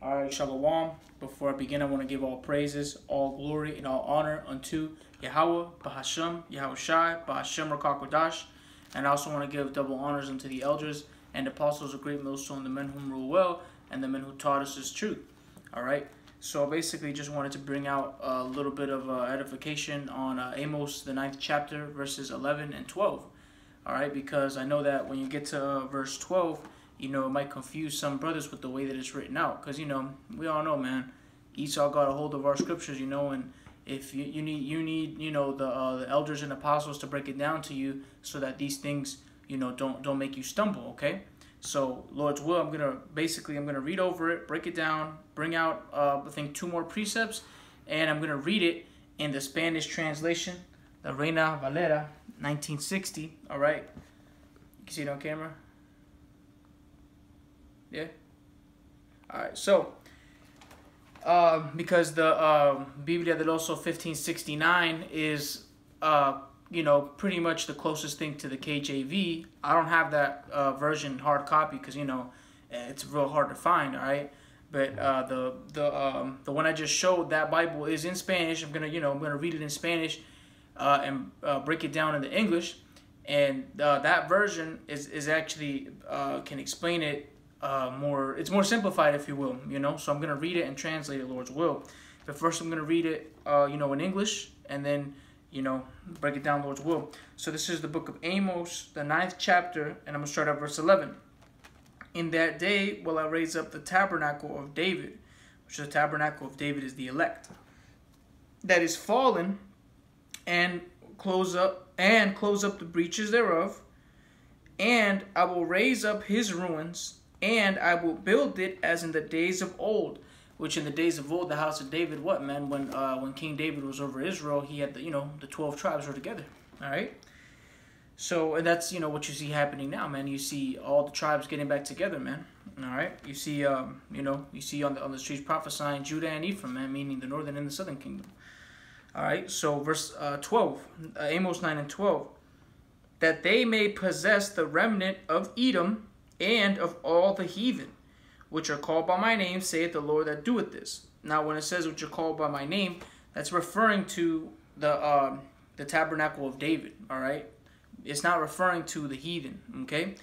All right, Shalom. Before I begin, I want to give all praises, all glory, and all honor unto Yahweh, Bahasham, Yahweh Shai, Bahasham Rakakwadash. And I also want to give double honors unto the elders and apostles of great millstone, the men whom rule well, and the men who taught us this truth. All right. So basically, just wanted to bring out a little bit of uh, edification on uh, Amos, the ninth chapter, verses 11 and 12. All right, because I know that when you get to uh, verse 12, you know, it might confuse some brothers with the way that it's written out. Because, you know, we all know, man, Esau got a hold of our scriptures, you know, and if you, you need, you need, you know, the, uh, the elders and apostles to break it down to you so that these things, you know, don't, don't make you stumble, okay? So, Lord's will, I'm going to, basically, I'm going to read over it, break it down, bring out, uh, I think, two more precepts, and I'm going to read it in the Spanish translation, the Reina Valera, 1960, all right? You can see it on camera? Yeah. All right. So, uh, because the uh, Biblia del Oso 1569 is, uh, you know, pretty much the closest thing to the KJV. I don't have that uh, version hard copy because you know it's real hard to find. All right. But uh, the the um, the one I just showed that Bible is in Spanish. I'm gonna you know I'm gonna read it in Spanish uh, and break it down into English, and uh, that version is is actually uh, can explain it uh, more it's more simplified if you will you know? So i'm going to read it and translate it lord's will. But first i'm going to read it uh, you know in english and then you know break it down lord's will. So this is the book of amos the ninth chapter and i'm going to start at verse 11 in that day will i raise up the tabernacle of david which is the tabernacle of david is the elect that is fallen and close up and close up the breaches thereof and i will raise up his ruins and I will build it as in the days of old. Which in the days of old, the house of David, what man? When uh, when King David was over Israel, he had the you know the twelve tribes were together. All right. So and that's you know what you see happening now, man. You see all the tribes getting back together, man. All right. You see, um, you know, you see on the on the streets prophesying Judah and Ephraim, man, meaning the northern and the southern kingdom. All right. So verse uh, twelve, uh, Amos nine and twelve, that they may possess the remnant of Edom and of all the heathen, which are called by my name, saith the Lord that doeth this. Now, when it says which are called by my name, that's referring to the um, the tabernacle of David. All right, it's not referring to the heathen. Okay,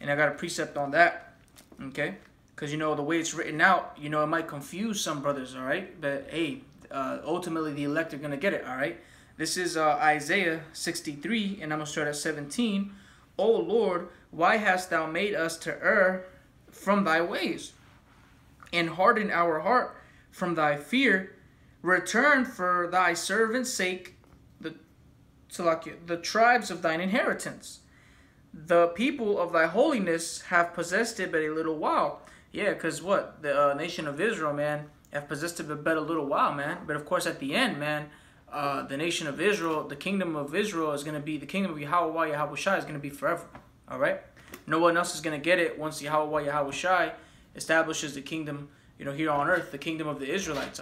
and I got a precept on that. Okay, because you know the way it's written out, you know it might confuse some brothers. All right, but hey, uh, ultimately the elect are gonna get it. All right. This is uh, Isaiah 63, and I'm to start at 17. O Lord, why hast thou made us to err from thy ways, and harden our heart from thy fear? Return for thy servant's sake the the tribes of thine inheritance. The people of thy holiness have possessed it but a little while. Yeah, because what? The uh, nation of Israel, man, have possessed it but a little while, man. But of course, at the end, man, uh, the nation of Israel, the kingdom of Israel is going to be, the kingdom of Yahweh, Yahweh is going to be forever. All right? No one else is going to get it once Yahweh Yahweh Shai establishes the kingdom, you know, here on earth, the kingdom of the Israelites.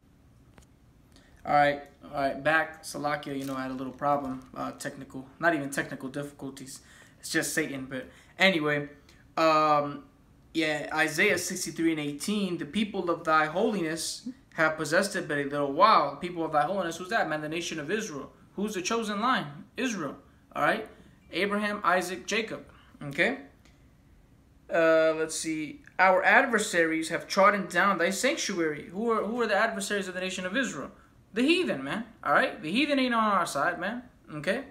All right, all right, back. Salakia, you know, I had a little problem, uh, technical, not even technical difficulties. It's just Satan. But anyway, um, yeah, Isaiah 63 and 18, the people of thy holiness have possessed it but a little while. People of thy holiness, who's that, man? The nation of Israel. Who's the chosen line? Israel. All right? Abraham, Isaac, Jacob. Okay? Uh, let's see. Our adversaries have trodden down thy sanctuary. Who are who are the adversaries of the nation of Israel? The heathen, man. All right? The heathen ain't on our side, man. Okay?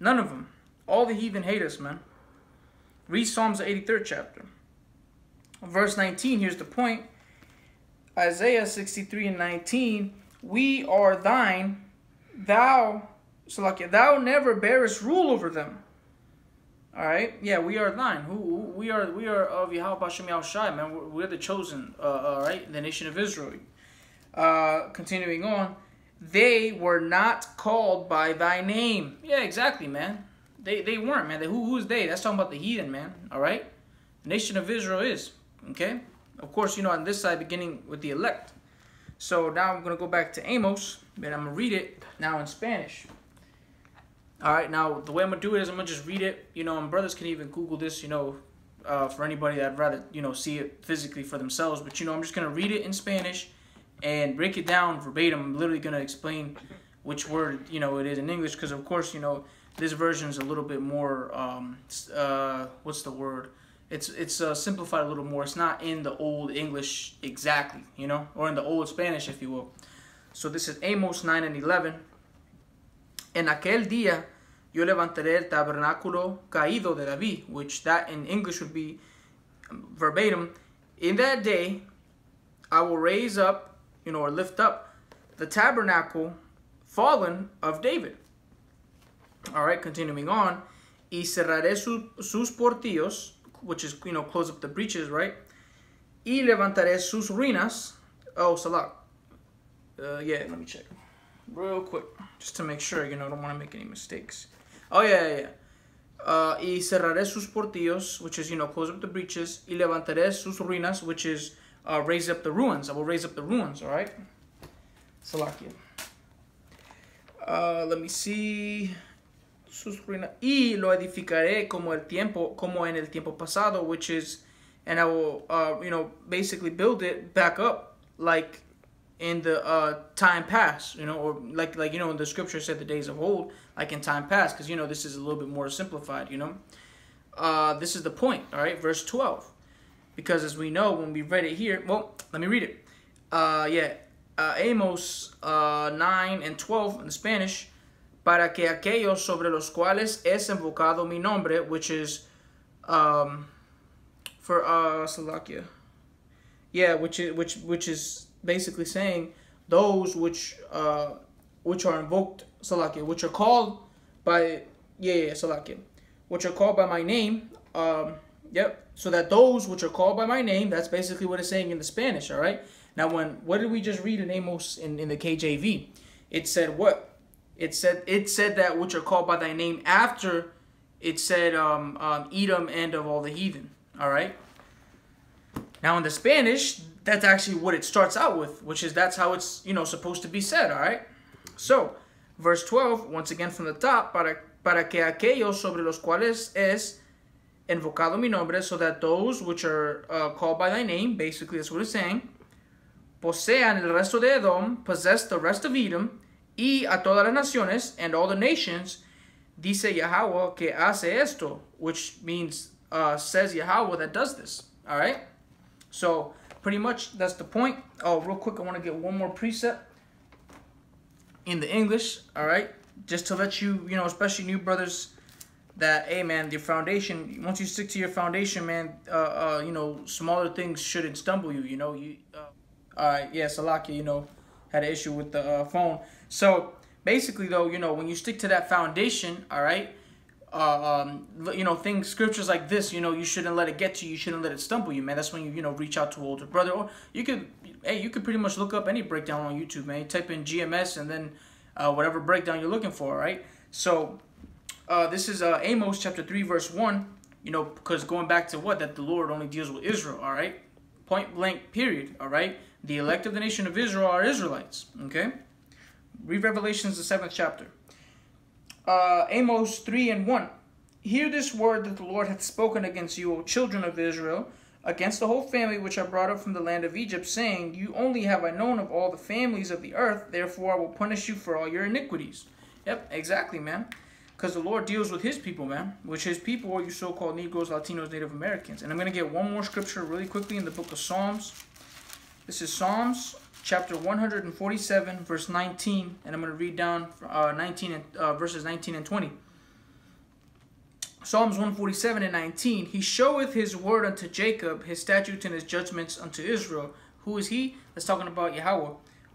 None of them. All the heathen hate us, man. Read Psalms the 83rd chapter. Verse 19, here's the point. Isaiah 63 and 19, We are thine, thou, Salakia, thou never bearest rule over them. All right, yeah, we are thine. Who, we are? We are of Yahweh Hashem Yahushai, man. We're, we're, the chosen. Uh, all right, the nation of Israel. Uh, continuing on, they were not called by thy name. Yeah, exactly, man. They they weren't, man. They, who who's they? That's talking about the heathen, man. All right, the nation of Israel is okay. Of course, you know on this side, beginning with the elect. So now I'm gonna go back to Amos, and I'm gonna read it now in Spanish. All right, now the way I'm gonna do it is I'm gonna just read it, you know, and brothers can even Google this, you know, uh, for anybody that'd rather you know see it physically for themselves. But you know, I'm just gonna read it in Spanish and break it down verbatim. I'm literally gonna explain which word you know it is in English because of course you know this version is a little bit more um, uh, what's the word it's it's uh, simplified a little more it's not in the old english exactly you know or in the old spanish if you will so this is amos 9 and 11 en aquel día yo levantaré el tabernáculo caído de david which that in english would be verbatim in that day i will raise up you know or lift up the tabernacle fallen of david all right continuing on y cerraré su, sus portillos which is, you know, close up the breaches, right? Y levantaré sus ruinas. Oh, Salah. Uh, yeah, let me check. Real quick. Just to make sure, you know, I don't want to make any mistakes. Oh, yeah, yeah, yeah. Uh, y cerraré sus portillos, which is, you know, close up the breaches. Y levantaré sus ruinas, which is uh, raise up the ruins. I will raise up the ruins, all right? Salakia. Uh, let me see sus ruinas y lo edificaré como el tiempo como en el tiempo pasado which is and I will uh, you know basically build it back up like in the uh, time past you know or like like you know in the scripture said the days of old like in time past because you know this is a little bit more simplified you know? Uh, this is the point all right? Verse 12 because as we know when we read it here well let me read it. Uh, yeah. Uh, Amos uh, 9 and 12 in Spanish. Para que aquellos sobre los cuales es invocado mi nombre, which is um, for uh, Salakia. Yeah, which is which which is basically saying those which uh, which are invoked Salakia, which are called by yeah, yeah Salakia, which are called by my name. Um, yep. So that those which are called by my name, that's basically what it's saying in the Spanish. All right. Now, when what did we just read in Amos in, in the KJV? It said what it said it said that which are called by thy name after it said um, um, Edom and of all the heathen. All right. Now in the Spanish, that's actually what it starts out with, which is that's how it's you know supposed to be said. All right. So verse 12 once again from the top para para que aquellos sobre los cuales es invocado mi nombre, so that those which are uh, called by thy name, basically that's what it's saying, posean el resto de Edom, possess the rest of Edom, y a todas las naciones and all the nations, dice Yahweh que hace esto, which means uh, says Yahweh that does this. All right. So pretty much that's the point. Oh, real quick, I want to get one more precept in the English. All right, just to let you, you know, especially new brothers, that hey man, your foundation. Once you stick to your foundation, man, uh, uh, you know, smaller things shouldn't stumble you. You know, you. Uh, all right, yeah, Salaki, you know, had an issue with the uh, phone. So basically, though, you know, when you stick to that foundation, all right, uh, um, you know, things, scriptures like this, you know, you shouldn't let it get to you. You shouldn't let it stumble you, man. That's when you, you know, reach out to older brother. Or you could, hey, you could pretty much look up any breakdown on YouTube, man. Type in GMS and then uh, whatever breakdown you're looking for, right? So uh, this is uh, Amos chapter 3, verse 1, you know, because going back to what? That the Lord only deals with Israel, all right? Point blank, period, all right? The elect of the nation of Israel are Israelites, okay? Read Revelations, the seventh chapter. Uh, Amos 3 and 1. Hear this word that the Lord hath spoken against you, O children of Israel, against the whole family which I brought up from the land of Egypt, saying, You only have I known of all the families of the earth, therefore I will punish you for all your iniquities. Yep, exactly, man. Because the Lord deals with his people, man. Which his people are you so-called Negroes, Latinos, Native Americans. And I'm going to get one more scripture really quickly in the book of Psalms. This is Psalms chapter 147, verse 19, and I'm going to read down uh, 19 and, uh, verses 19 and 20. Psalms 147 and 19. He showeth his word unto Jacob, his statutes and his judgments unto Israel. Who is he? That's talking about Yahweh.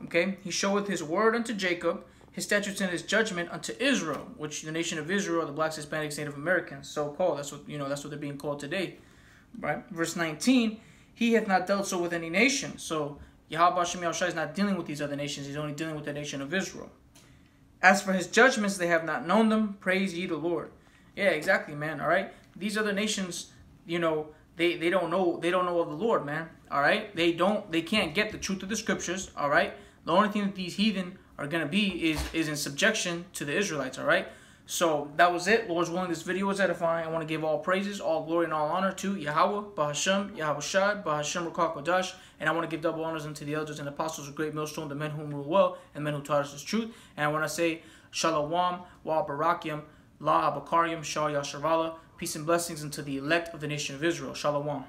Okay? He showeth his word unto Jacob, his statutes and his judgment unto Israel, which the nation of Israel, the blacks, Hispanics, Native Americans, so called. That's what you know, that's what they're being called today. Right? Verse 19, he hath not dealt so with any nation. So Yahweh Hashem is not dealing with these other nations, he's only dealing with the nation of Israel. As for his judgments, they have not known them. Praise ye the Lord. Yeah, exactly, man. All right. These other nations, you know, they, they don't know they don't know of the Lord, man. All right. They don't they can't get the truth of the scriptures. All right. The only thing that these heathen are gonna be is is in subjection to the Israelites. All right. So that was it. Lord's willing, this video was edifying. I want to give all praises, all glory, and all honor to Yahweh, Bahashem, Yahweh Shad, Bahashem Rakakodash. And I want to give double honors unto the elders and apostles of Great Millstone, the men who rule well, and men who taught us the truth. And I want to say, Shalom, Wa Barakiam, La Abakariam, Shal Yasharvala. Peace and blessings unto the elect of the nation of Israel. Shalom.